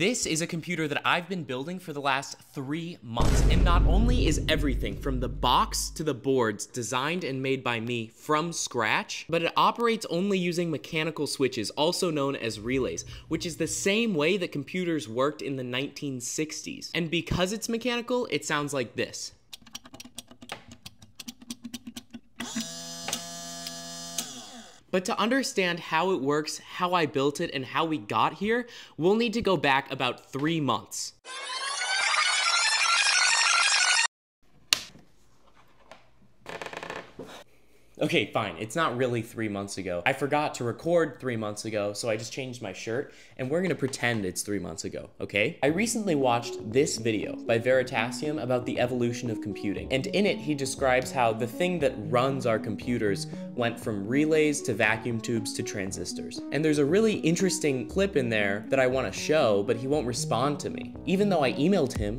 This is a computer that I've been building for the last three months. And not only is everything from the box to the boards designed and made by me from scratch, but it operates only using mechanical switches, also known as relays, which is the same way that computers worked in the 1960s. And because it's mechanical, it sounds like this. But to understand how it works, how I built it, and how we got here, we'll need to go back about three months. Okay, fine. It's not really three months ago. I forgot to record three months ago, so I just changed my shirt, and we're gonna pretend it's three months ago, okay? I recently watched this video by Veritasium about the evolution of computing, and in it he describes how the thing that runs our computers went from relays to vacuum tubes to transistors. And there's a really interesting clip in there that I wanna show, but he won't respond to me, even though I emailed him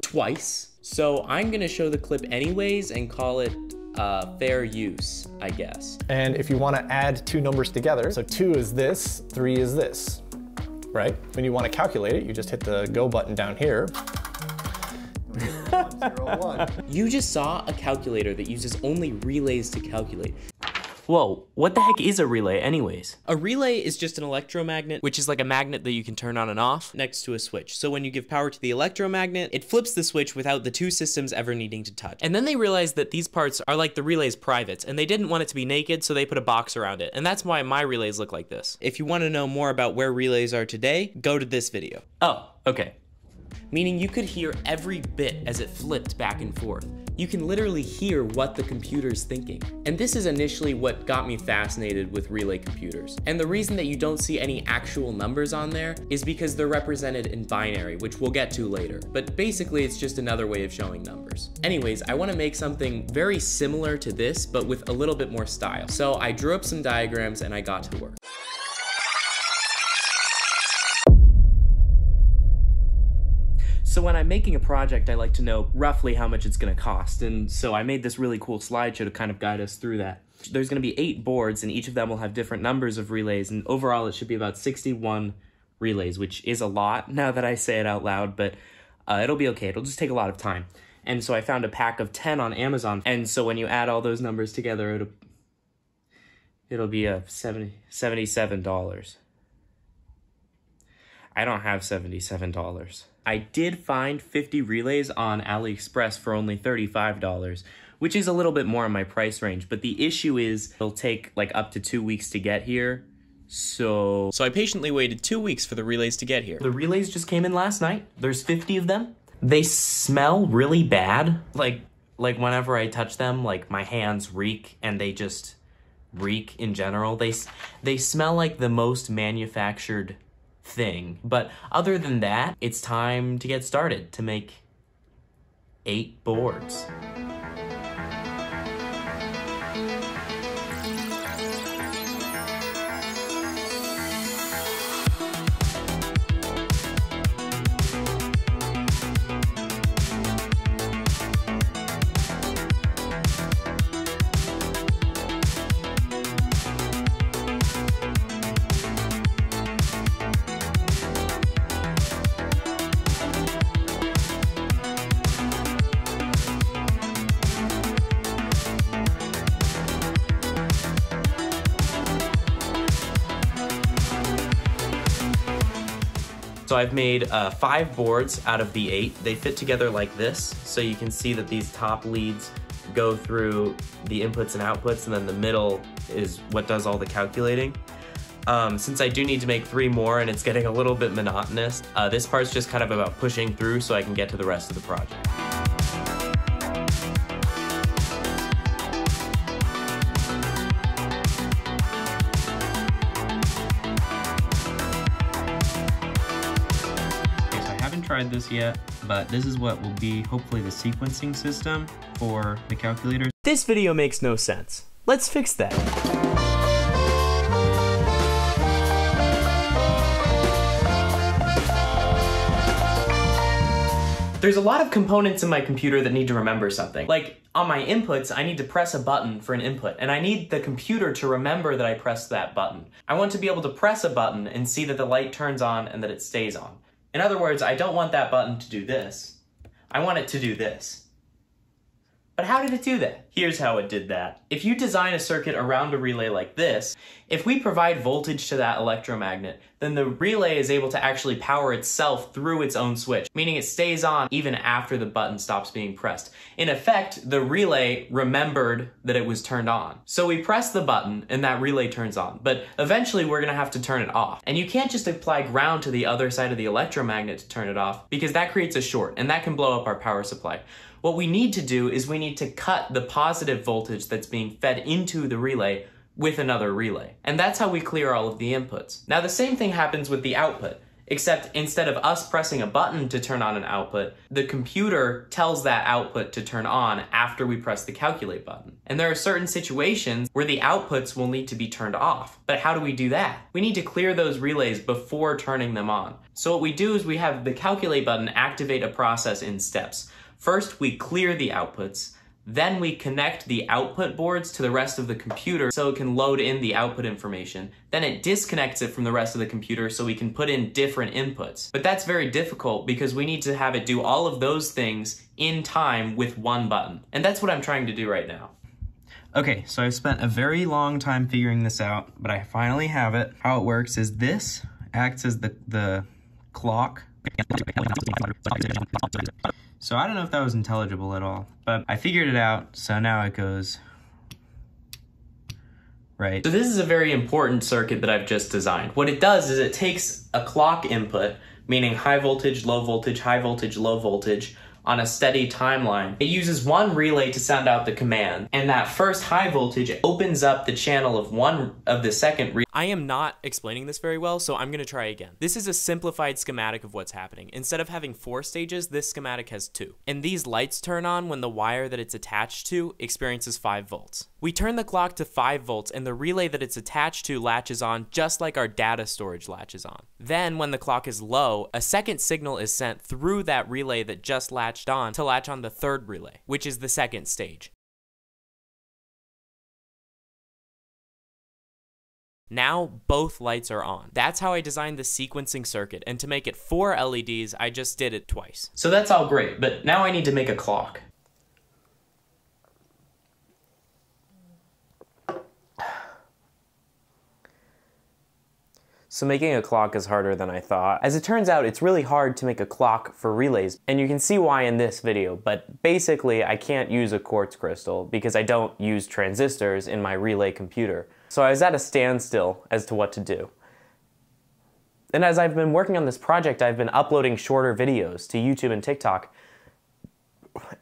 twice. So I'm gonna show the clip anyways and call it uh, fair use, I guess. And if you want to add two numbers together, so two is this, three is this, right? When you want to calculate it, you just hit the go button down here. You just saw a calculator that uses only relays to calculate. Whoa, what the heck is a relay anyways? A relay is just an electromagnet, which is like a magnet that you can turn on and off next to a switch. So when you give power to the electromagnet, it flips the switch without the two systems ever needing to touch. And then they realized that these parts are like the relay's privates, and they didn't want it to be naked, so they put a box around it. And that's why my relays look like this. If you want to know more about where relays are today, go to this video. Oh, okay meaning you could hear every bit as it flipped back and forth. You can literally hear what the computer's thinking. And this is initially what got me fascinated with relay computers. And the reason that you don't see any actual numbers on there is because they're represented in binary, which we'll get to later. But basically it's just another way of showing numbers. Anyways, I wanna make something very similar to this, but with a little bit more style. So I drew up some diagrams and I got to work. So when I'm making a project, I like to know roughly how much it's going to cost. And so I made this really cool slideshow to kind of guide us through that. There's going to be eight boards, and each of them will have different numbers of relays. And overall, it should be about 61 relays, which is a lot now that I say it out loud, but uh, it'll be okay. It'll just take a lot of time. And so I found a pack of 10 on Amazon. And so when you add all those numbers together, it'll, it'll be a 70, $77. I don't have $77. I did find 50 relays on AliExpress for only $35, which is a little bit more in my price range. But the issue is it'll take like up to two weeks to get here. So, so I patiently waited two weeks for the relays to get here. The relays just came in last night. There's 50 of them. They smell really bad. Like, like whenever I touch them, like my hands reek and they just reek in general. They, they smell like the most manufactured thing. But other than that, it's time to get started to make eight boards. I've made uh, five boards out of the eight. They fit together like this, so you can see that these top leads go through the inputs and outputs, and then the middle is what does all the calculating. Um, since I do need to make three more and it's getting a little bit monotonous, uh, this part's just kind of about pushing through so I can get to the rest of the project. Tried this yet, but this is what will be hopefully the sequencing system for the calculators. This video makes no sense. Let's fix that. There's a lot of components in my computer that need to remember something. Like, on my inputs, I need to press a button for an input, and I need the computer to remember that I pressed that button. I want to be able to press a button and see that the light turns on and that it stays on. In other words, I don't want that button to do this. I want it to do this. But how did it do that? Here's how it did that. If you design a circuit around a relay like this, if we provide voltage to that electromagnet, then the relay is able to actually power itself through its own switch, meaning it stays on even after the button stops being pressed. In effect, the relay remembered that it was turned on. So we press the button and that relay turns on, but eventually we're gonna have to turn it off. And you can't just apply ground to the other side of the electromagnet to turn it off, because that creates a short, and that can blow up our power supply. What we need to do is we need to cut the positive voltage that's being fed into the relay with another relay. And that's how we clear all of the inputs. Now the same thing happens with the output, except instead of us pressing a button to turn on an output, the computer tells that output to turn on after we press the calculate button. And there are certain situations where the outputs will need to be turned off. But how do we do that? We need to clear those relays before turning them on. So what we do is we have the calculate button activate a process in steps. First, we clear the outputs, then we connect the output boards to the rest of the computer so it can load in the output information. Then it disconnects it from the rest of the computer so we can put in different inputs. But that's very difficult because we need to have it do all of those things in time with one button. And that's what I'm trying to do right now. Okay, so I've spent a very long time figuring this out, but I finally have it. How it works is this acts as the, the clock so I don't know if that was intelligible at all, but I figured it out, so now it goes right. So this is a very important circuit that I've just designed. What it does is it takes a clock input, meaning high voltage, low voltage, high voltage, low voltage, on a steady timeline. It uses one relay to send out the command, and that first high voltage opens up the channel of one of the second relay. I am not explaining this very well, so I'm going to try again. This is a simplified schematic of what's happening. Instead of having four stages, this schematic has two. And these lights turn on when the wire that it's attached to experiences 5 volts. We turn the clock to 5 volts and the relay that it's attached to latches on just like our data storage latches on. Then when the clock is low, a second signal is sent through that relay that just latched on to latch on the third relay, which is the second stage. Now both lights are on. That's how I designed the sequencing circuit, and to make it four LEDs, I just did it twice. So that's all great, but now I need to make a clock. So making a clock is harder than I thought. As it turns out, it's really hard to make a clock for relays, and you can see why in this video, but basically I can't use a quartz crystal because I don't use transistors in my relay computer. So I was at a standstill as to what to do. And as I've been working on this project, I've been uploading shorter videos to YouTube and TikTok.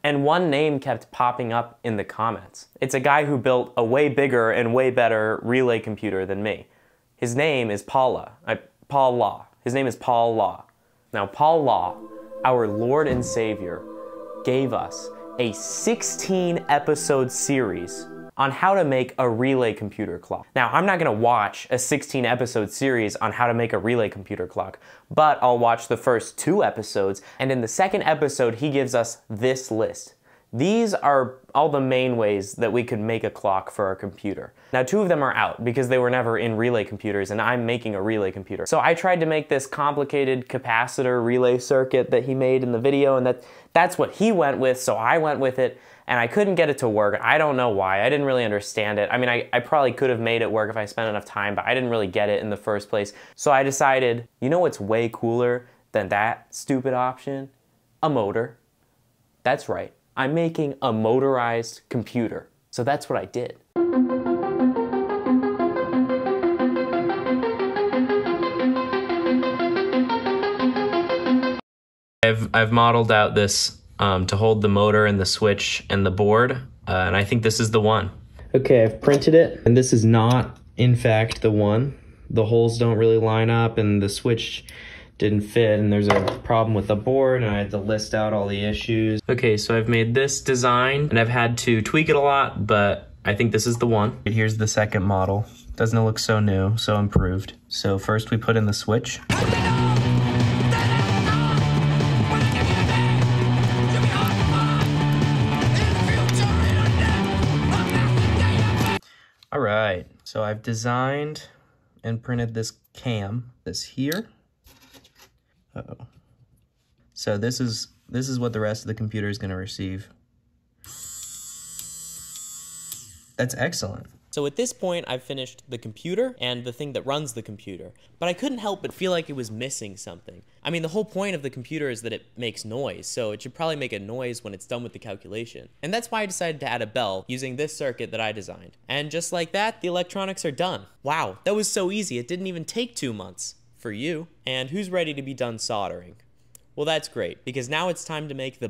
And one name kept popping up in the comments. It's a guy who built a way bigger and way better relay computer than me. His name is Paula, I, Paul Law. His name is Paul Law. Now, Paul Law, our Lord and Savior, gave us a 16 episode series on how to make a relay computer clock. Now, I'm not gonna watch a 16 episode series on how to make a relay computer clock, but I'll watch the first two episodes, and in the second episode, he gives us this list. These are all the main ways that we could make a clock for our computer. Now two of them are out because they were never in relay computers and I'm making a relay computer. So I tried to make this complicated capacitor relay circuit that he made in the video and that, that's what he went with so I went with it and I couldn't get it to work. I don't know why. I didn't really understand it. I mean, I, I probably could have made it work if I spent enough time, but I didn't really get it in the first place. So I decided, you know what's way cooler than that stupid option? A motor. That's right. I'm making a motorized computer. So that's what I did. I've, I've modeled out this um, to hold the motor and the switch and the board, uh, and I think this is the one. Okay, I've printed it, and this is not, in fact, the one. The holes don't really line up, and the switch didn't fit and there's a problem with the board and I had to list out all the issues. Okay, so I've made this design and I've had to tweak it a lot, but I think this is the one. And here's the second model. Doesn't it look so new, so improved. So first we put in the switch. All right, so I've designed and printed this cam, this here. Uh oh So this is this is what the rest of the computer is going to receive. That's excellent. So at this point, I've finished the computer and the thing that runs the computer, but I couldn't help but feel like it was missing something. I mean, the whole point of the computer is that it makes noise, so it should probably make a noise when it's done with the calculation. And that's why I decided to add a bell using this circuit that I designed. And just like that, the electronics are done. Wow, that was so easy. It didn't even take two months for you. And who's ready to be done soldering? Well, that's great, because now it's time to make the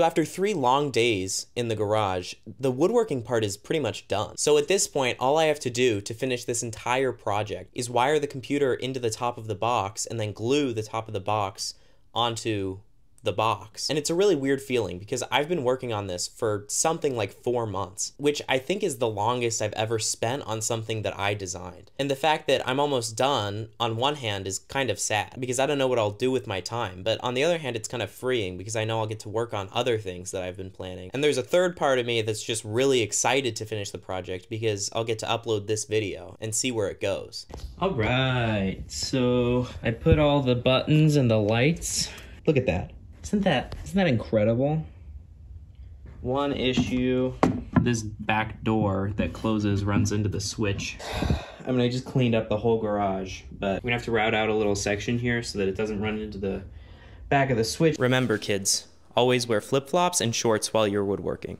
So after three long days in the garage, the woodworking part is pretty much done. So at this point, all I have to do to finish this entire project is wire the computer into the top of the box and then glue the top of the box onto the box. And it's a really weird feeling because I've been working on this for something like four months, which I think is the longest I've ever spent on something that I designed. And the fact that I'm almost done, on one hand, is kind of sad because I don't know what I'll do with my time. But on the other hand, it's kind of freeing because I know I'll get to work on other things that I've been planning. And there's a third part of me that's just really excited to finish the project because I'll get to upload this video and see where it goes. All right, so I put all the buttons and the lights. Look at that. Isn't that isn't that incredible? One issue, this back door that closes runs into the switch. I mean, I just cleaned up the whole garage, but I'm gonna have to route out a little section here so that it doesn't run into the back of the switch. Remember, kids, always wear flip-flops and shorts while you're woodworking.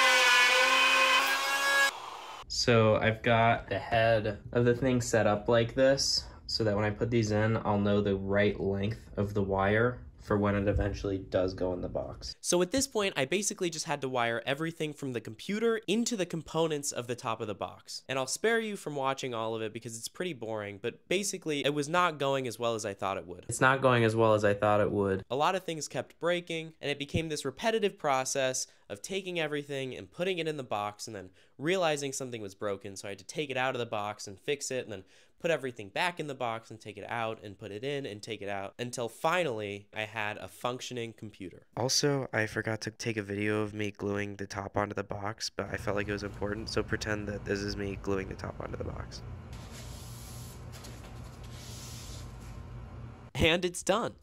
So I've got the head of the thing set up like this so that when I put these in, I'll know the right length of the wire for when it eventually does go in the box. So at this point, I basically just had to wire everything from the computer into the components of the top of the box. And I'll spare you from watching all of it because it's pretty boring, but basically it was not going as well as I thought it would. It's not going as well as I thought it would. A lot of things kept breaking, and it became this repetitive process of taking everything and putting it in the box and then realizing something was broken, so I had to take it out of the box and fix it and then put everything back in the box and take it out and put it in and take it out until finally I had a functioning computer. Also, I forgot to take a video of me gluing the top onto the box, but I felt like it was important, so pretend that this is me gluing the top onto the box. And it's done.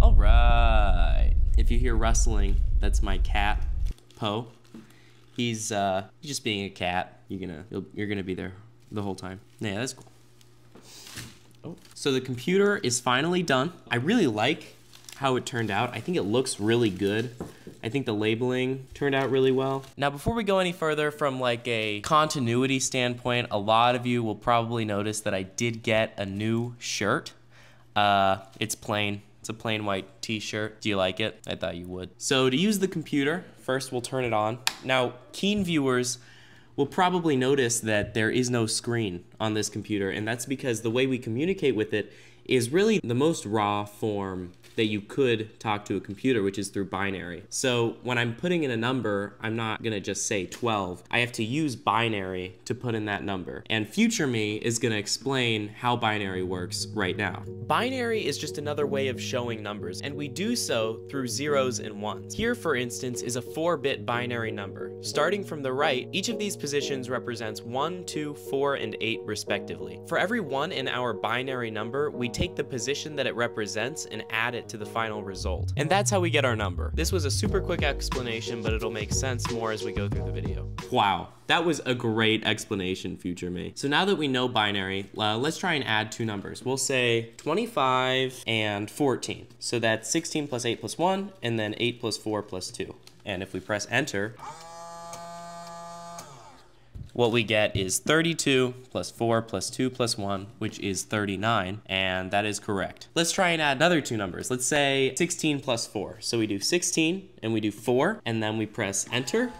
All right. If you hear rustling, that's my cat, Poe. He's uh, just being a cat. You're gonna you're gonna be there the whole time. Yeah, that's cool. Oh. So the computer is finally done. I really like how it turned out. I think it looks really good. I think the labeling turned out really well. Now, before we go any further from like a continuity standpoint, a lot of you will probably notice that I did get a new shirt. Uh, it's plain. It's a plain white t-shirt. Do you like it? I thought you would. So to use the computer, first we'll turn it on. Now, keen viewers will probably notice that there is no screen on this computer, and that's because the way we communicate with it is really the most raw form that you could talk to a computer, which is through binary. So when I'm putting in a number, I'm not gonna just say 12. I have to use binary to put in that number. And future me is gonna explain how binary works right now. Binary is just another way of showing numbers, and we do so through zeros and ones. Here, for instance, is a 4-bit binary number. Starting from the right, each of these positions represents 1, 2, 4, and 8 respectively. For every one in our binary number, we take the position that it represents and add it to the final result. And that's how we get our number. This was a super quick explanation, but it'll make sense more as we go through the video. Wow, that was a great explanation, future me. So now that we know binary, uh, let's try and add two numbers. We'll say 25 and 14. So that's 16 plus 8 plus 1, and then 8 plus 4 plus 2. And if we press enter, what we get is 32 plus 4 plus 2 plus 1, which is 39, and that is correct. Let's try and add another two numbers. Let's say 16 plus 4. So we do 16 and we do 4, and then we press enter,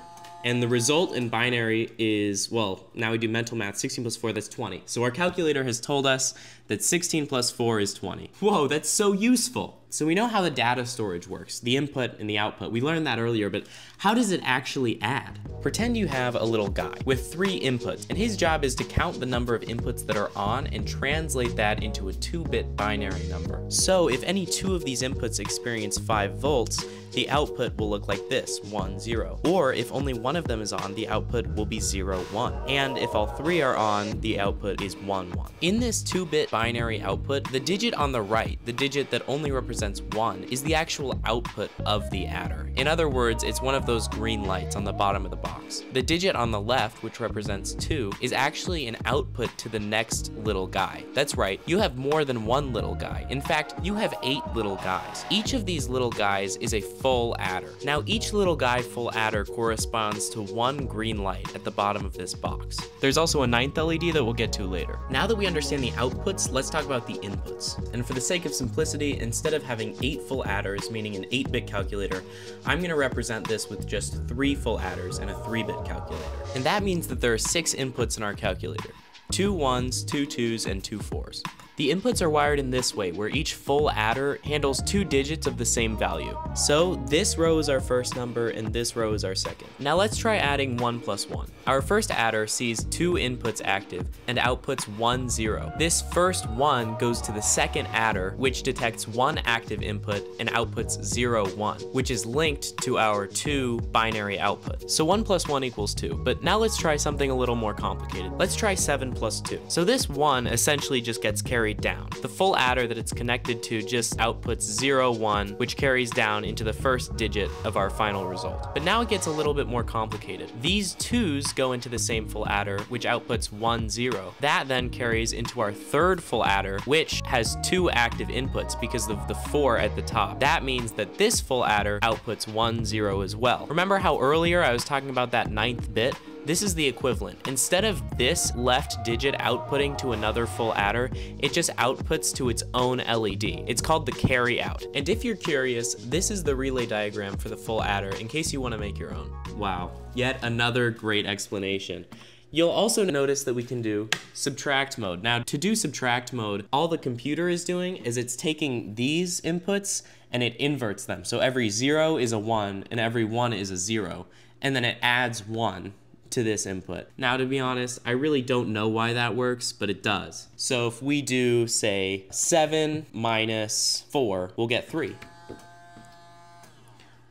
and the result in binary is, well, now we do mental math, 16 plus 4, that's 20. So our calculator has told us that 16 plus 4 is 20. Whoa, that's so useful. So we know how the data storage works, the input and the output. We learned that earlier, but how does it actually add? Pretend you have a little guy with three inputs, and his job is to count the number of inputs that are on and translate that into a 2-bit binary number. So if any two of these inputs experience 5 volts, the output will look like this, 1, 0. Or if only one of them is on, the output will be 0, 1. And if all three are on, the output is 1, 1. In this 2-bit binary output, the digit on the right, the digit that only represents 1, is the actual output of the adder. In other words, it's one of those green lights on the bottom of the box. The digit on the left, which represents 2, is actually an output to the next little guy. That's right, you have more than one little guy. In fact, you have 8 little guys. Each of these little guys is a full adder. Now each little guy full adder corresponds to one green light at the bottom of this box. There's also a ninth LED that we'll get to later. Now that we understand the outputs, let's talk about the inputs. And for the sake of simplicity, instead of having 8 full adders, meaning an 8-bit calculator, I'm going to represent this with just 3 full adders and a 3-bit calculator. And that means that there are 6 inputs in our calculator. Two ones, two twos, and two fours. The inputs are wired in this way, where each full adder handles two digits of the same value. So this row is our first number and this row is our second. Now let's try adding 1 plus 1. Our first adder sees two inputs active and outputs 1, 0. This first 1 goes to the second adder, which detects one active input and outputs 0, 1, which is linked to our 2 binary output. So 1 plus 1 equals 2, but now let's try something a little more complicated. Let's try 7 plus 2. So this 1 essentially just gets carried down. The full adder that it's connected to just outputs 0, 1, which carries down into the first digit of our final result. But now it gets a little bit more complicated. These 2's go into the same full adder, which outputs 1, 0. That then carries into our third full adder, which has two active inputs because of the 4 at the top. That means that this full adder outputs 1, 0 as well. Remember how earlier I was talking about that ninth bit? This is the equivalent. Instead of this left digit outputting to another full adder, it just outputs to its own LED. It's called the carry out. And if you're curious, this is the relay diagram for the full adder in case you want to make your own. Wow, yet another great explanation. You'll also notice that we can do subtract mode. Now to do subtract mode, all the computer is doing is it's taking these inputs and it inverts them. So every zero is a one and every one is a zero. And then it adds one to this input. Now, to be honest, I really don't know why that works, but it does. So if we do, say, 7 minus 4, we'll get 3.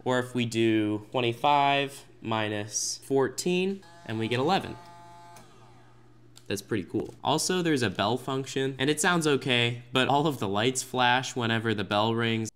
Or if we do 25 minus 14, and we get 11. That's pretty cool. Also, there's a bell function, and it sounds okay, but all of the lights flash whenever the bell rings.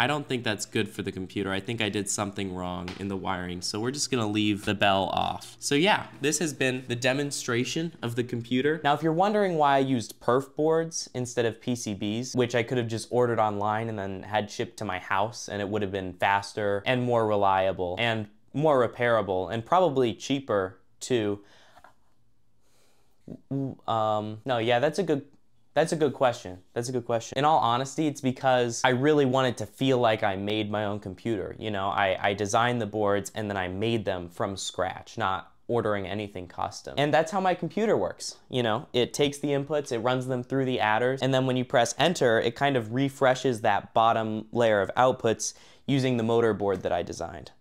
I don't think that's good for the computer. I think I did something wrong in the wiring, so we're just gonna leave the bell off. So yeah, this has been the demonstration of the computer. Now, if you're wondering why I used perf boards instead of PCBs, which I could have just ordered online and then had shipped to my house, and it would have been faster and more reliable and more repairable and probably cheaper too. Um, no, yeah, that's a good that's a good question. That's a good question. In all honesty, it's because I really wanted to feel like I made my own computer. You know, I, I designed the boards and then I made them from scratch, not ordering anything custom. And that's how my computer works. You know, it takes the inputs, it runs them through the adders, and then when you press enter, it kind of refreshes that bottom layer of outputs using the motor board that I designed.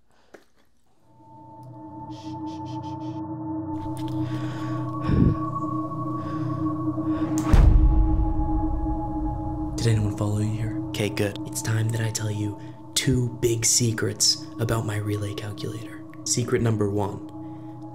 Did anyone follow you here? Okay, good. It's time that I tell you two big secrets about my relay calculator. Secret number one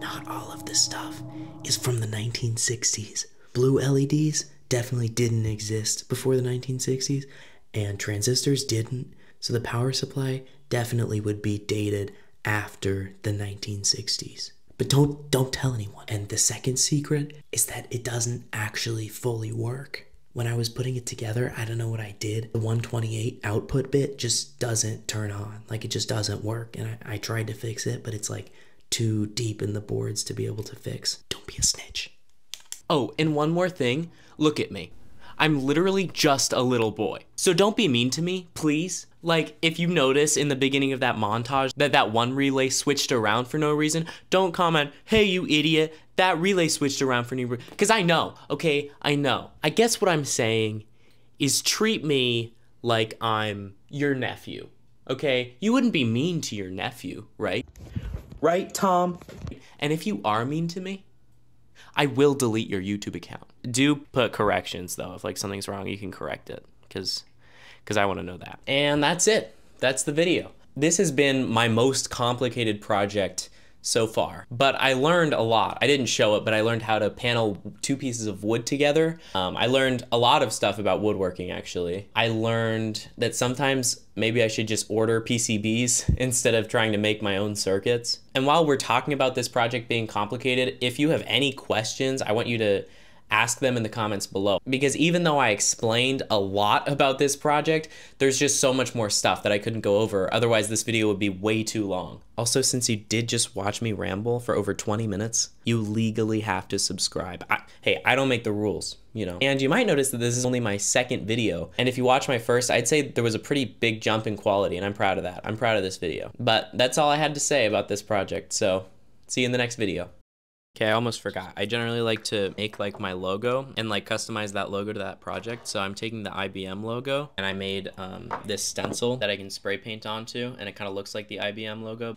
not all of this stuff is from the 1960s. Blue LEDs definitely didn't exist before the 1960s, and transistors didn't, so the power supply definitely would be dated after the 1960s. But don't don't tell anyone. And the second secret is that it doesn't actually fully work. When I was putting it together, I don't know what I did. The 128 output bit just doesn't turn on. Like it just doesn't work. And I, I tried to fix it, but it's like too deep in the boards to be able to fix. Don't be a snitch. Oh, and one more thing. Look at me. I'm literally just a little boy. So don't be mean to me, please. Like, if you notice in the beginning of that montage that that one relay switched around for no reason, don't comment, hey, you idiot, that relay switched around for no reason. Because I know, okay? I know. I guess what I'm saying is treat me like I'm your nephew, okay? You wouldn't be mean to your nephew, right? Right, Tom? And if you are mean to me, I will delete your YouTube account. Do put corrections though. If like something's wrong, you can correct it because because I want to know that. And that's it. That's the video. This has been my most complicated project so far. But I learned a lot. I didn't show it, but I learned how to panel two pieces of wood together. Um, I learned a lot of stuff about woodworking, actually. I learned that sometimes maybe I should just order PCBs instead of trying to make my own circuits. And while we're talking about this project being complicated, if you have any questions, I want you to ask them in the comments below. Because even though I explained a lot about this project, there's just so much more stuff that I couldn't go over. Otherwise, this video would be way too long. Also, since you did just watch me ramble for over 20 minutes, you legally have to subscribe. I, hey, I don't make the rules, you know. And you might notice that this is only my second video. And if you watch my first, I'd say there was a pretty big jump in quality, and I'm proud of that. I'm proud of this video. But that's all I had to say about this project, so see you in the next video. Okay, I almost forgot. I generally like to make like my logo and like customize that logo to that project. So I'm taking the IBM logo and I made um, this stencil that I can spray paint onto and it kind of looks like the IBM logo.